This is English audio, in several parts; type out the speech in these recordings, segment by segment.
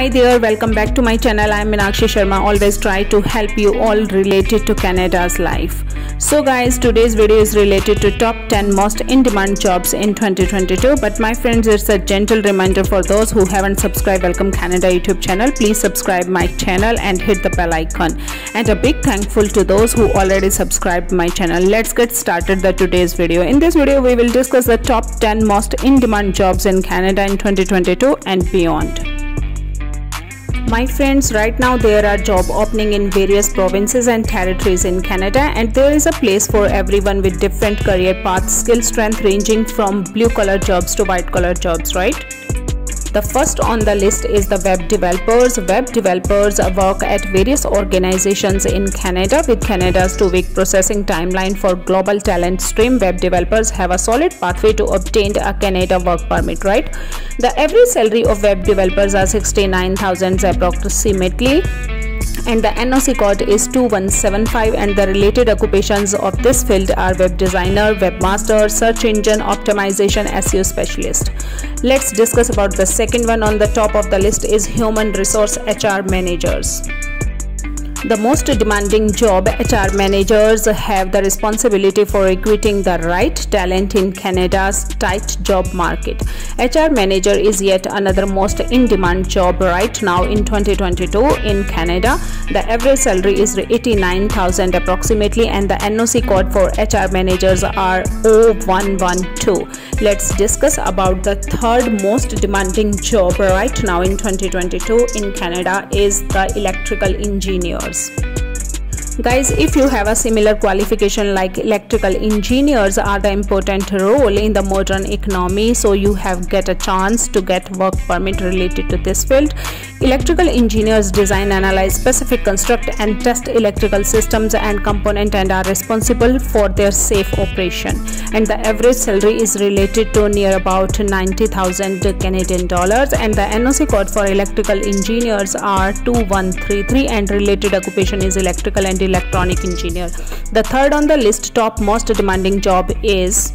hi there welcome back to my channel. I'm Meenakshi Sharma. Always try to help you all related to Canada's life. So guys today's video is related to top 10 most in demand jobs in 2022 but my friends it's a gentle reminder for those who haven't subscribed welcome Canada YouTube channel. Please subscribe my channel and hit the bell icon. And a big thankful to those who already subscribed my channel. Let's get started the today's video. In this video we will discuss the top 10 most in demand jobs in Canada in 2022 and beyond my friends, right now there are job opening in various provinces and territories in Canada and there is a place for everyone with different career paths, skill strength ranging from blue collar jobs to white collar jobs, right? The first on the list is the web developers. Web developers work at various organizations in Canada with Canada's two-week processing timeline for global talent stream. Web developers have a solid pathway to obtain a Canada work permit, right? The average salary of web developers are 69,000 approximately and the NOC code is 2175 and the related occupations of this field are web designer, webmaster, search engine optimization, SEO specialist. Let's discuss about the second one on the top of the list is human resource HR managers. The most demanding job, HR managers have the responsibility for recruiting the right talent in Canada's tight job market. HR manager is yet another most in-demand job right now in 2022 in Canada. The average salary is 89,000 approximately and the NOC code for HR managers are 0112. Let's discuss about the third most demanding job right now in 2022 in Canada is the electrical engineer dollars guys if you have a similar qualification like electrical engineers are the important role in the modern economy so you have get a chance to get work permit related to this field. Electrical engineers design analyze specific construct and test electrical systems and component and are responsible for their safe operation. And the average salary is related to near about 90,000 Canadian dollars and the NOC code for electrical engineers are 2133 and related occupation is electrical and electronic engineer. The third on the list top most demanding job is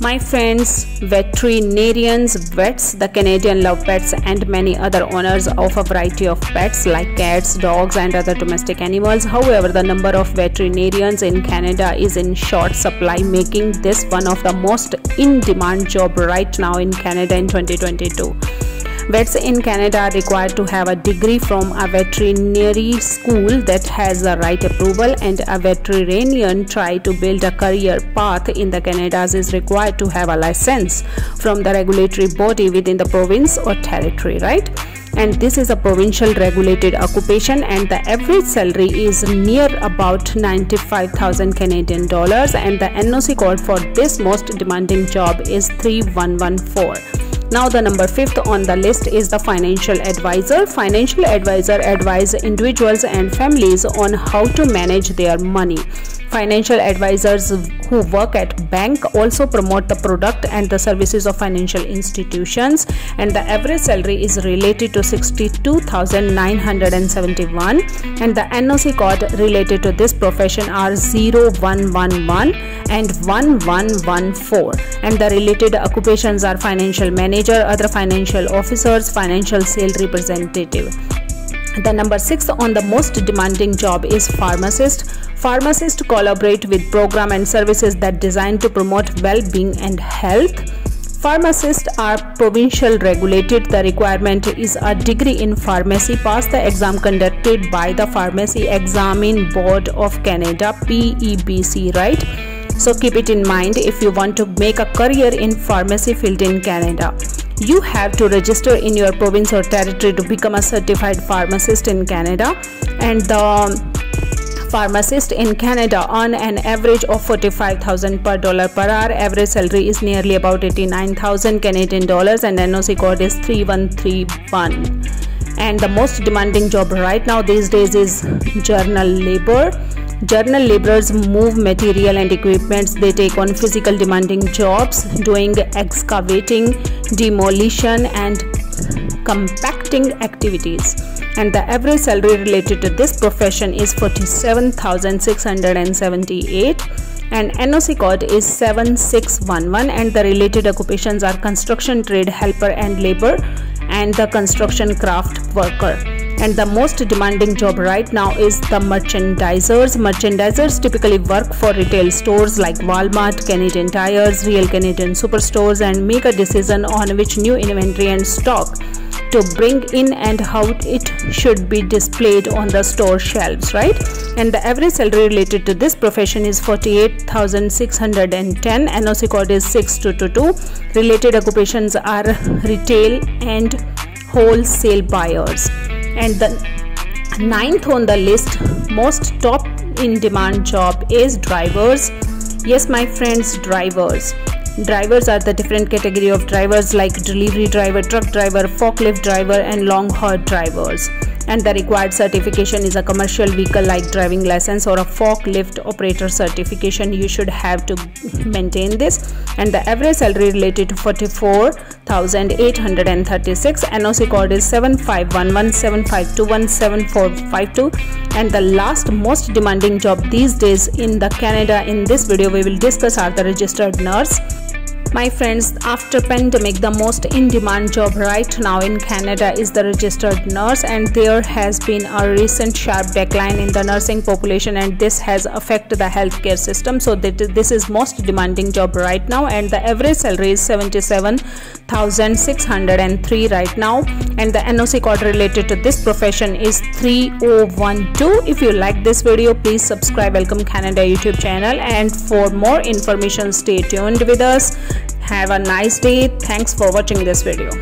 my friends, veterinarians, vets, the Canadian love pets and many other owners of a variety of pets like cats, dogs and other domestic animals. However, the number of veterinarians in Canada is in short supply making this one of the most in-demand job right now in Canada in 2022. Vets in Canada are required to have a degree from a veterinary school that has the right approval and a veterinarian try to build a career path in the Canadas is required to have a license from the regulatory body within the province or territory, right? and this is a provincial regulated occupation and the average salary is near about 95,000 Canadian dollars and the NOC code for this most demanding job is 3114 now the number fifth on the list is the financial advisor. Financial advisor advise individuals and families on how to manage their money. Financial advisors who work at bank also promote the product and the services of financial institutions. And the average salary is related to 62,971 and the NOC code related to this profession are 0111 and 1114 and the related occupations are financial manager, other financial officers, financial sales representative. The number 6 on the most demanding job is pharmacist. Pharmacists collaborate with program and services that designed to promote well-being and health. Pharmacists are provincial regulated. The requirement is a degree in pharmacy. Pass the exam conducted by the Pharmacy Examine Board of Canada PEBC, right? So keep it in mind if you want to make a career in pharmacy field in Canada. You have to register in your province or territory to become a certified pharmacist in Canada and the pharmacist in Canada earn an average of 45,000 per dollar per hour. Average salary is nearly about 89,000 Canadian dollars and NOC code is 3131. And the most demanding job right now these days is general labor General laborers move material and equipments. They take on physical demanding jobs, doing excavating, demolition, and compacting activities. And the average salary related to this profession is 47,678 and NOC code is 7611 and the related occupations are construction trade helper and labor and the construction craft worker and the most demanding job right now is the merchandisers. Merchandisers typically work for retail stores like walmart canadian tires real canadian superstores and make a decision on which new inventory and stock to bring in and how it should be displayed on the store shelves right? And the average salary related to this profession is 48610 noc code is 6222 related occupations are retail and wholesale buyers and the ninth on the list most top in demand job is drivers. Yes my friends drivers. Drivers are the different category of drivers like delivery driver truck driver forklift driver and long haul drivers and the required certification is a commercial vehicle like driving license or a forklift operator certification. You should have to maintain this. And the average salary related to 44836 noc code is 751175217452 and the last most demanding job these days in the canada in this video we will discuss are the registered nurse my friends after pandemic the most in demand job right now in canada is the registered nurse and there has been a recent sharp decline in the nursing population and this has affected the healthcare system. So this is most demanding job right now and the average salary is 77603 right now. And the noc code related to this profession is 3012 if you like this video please subscribe welcome canada youtube channel. And for more information stay tuned with us have a nice day. Thanks for watching this video.